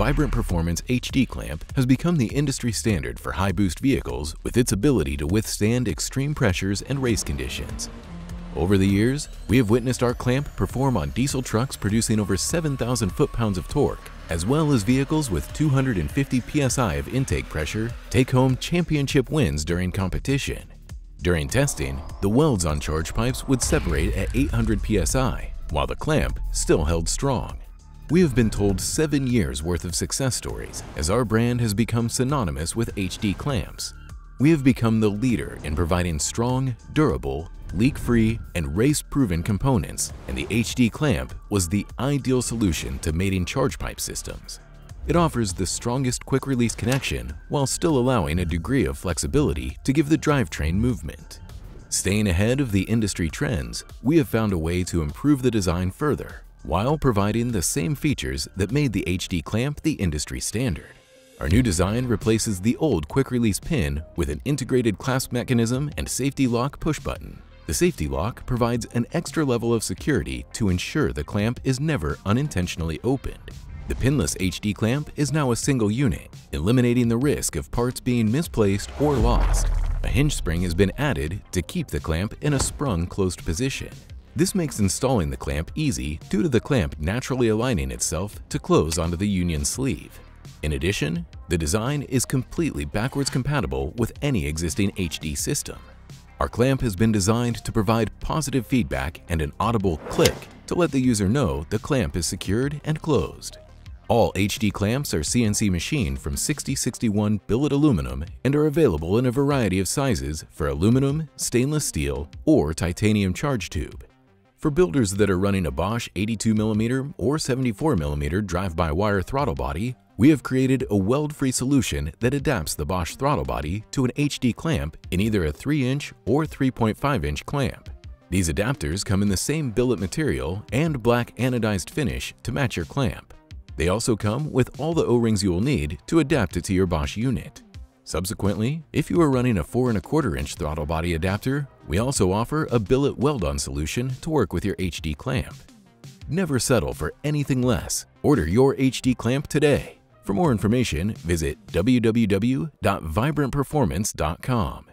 Vibrant Performance HD clamp has become the industry standard for high boost vehicles with its ability to withstand extreme pressures and race conditions. Over the years, we have witnessed our clamp perform on diesel trucks producing over 7,000 foot-pounds of torque, as well as vehicles with 250 psi of intake pressure take home championship wins during competition. During testing, the welds on charge pipes would separate at 800 psi, while the clamp still held strong. We have been told seven years worth of success stories as our brand has become synonymous with HD clamps. We have become the leader in providing strong, durable, leak-free, and race-proven components, and the HD clamp was the ideal solution to mating charge pipe systems. It offers the strongest quick-release connection while still allowing a degree of flexibility to give the drivetrain movement. Staying ahead of the industry trends, we have found a way to improve the design further while providing the same features that made the HD clamp the industry standard. Our new design replaces the old quick-release pin with an integrated clasp mechanism and safety lock push button. The safety lock provides an extra level of security to ensure the clamp is never unintentionally opened. The pinless HD clamp is now a single unit, eliminating the risk of parts being misplaced or lost. A hinge spring has been added to keep the clamp in a sprung closed position. This makes installing the clamp easy due to the clamp naturally aligning itself to close onto the union sleeve. In addition, the design is completely backwards compatible with any existing HD system. Our clamp has been designed to provide positive feedback and an audible click to let the user know the clamp is secured and closed. All HD clamps are CNC machined from 6061 billet aluminum and are available in a variety of sizes for aluminum, stainless steel, or titanium charge tube. For builders that are running a Bosch 82mm or 74mm drive-by-wire throttle body, we have created a weld-free solution that adapts the Bosch throttle body to an HD clamp in either a 3-inch or 3.5-inch clamp. These adapters come in the same billet material and black anodized finish to match your clamp. They also come with all the O-rings you will need to adapt it to your Bosch unit. Subsequently, if you are running a 4 and a quarter inch throttle body adapter, we also offer a billet weld-on solution to work with your HD clamp. Never settle for anything less. Order your HD clamp today. For more information, visit www.vibrantperformance.com.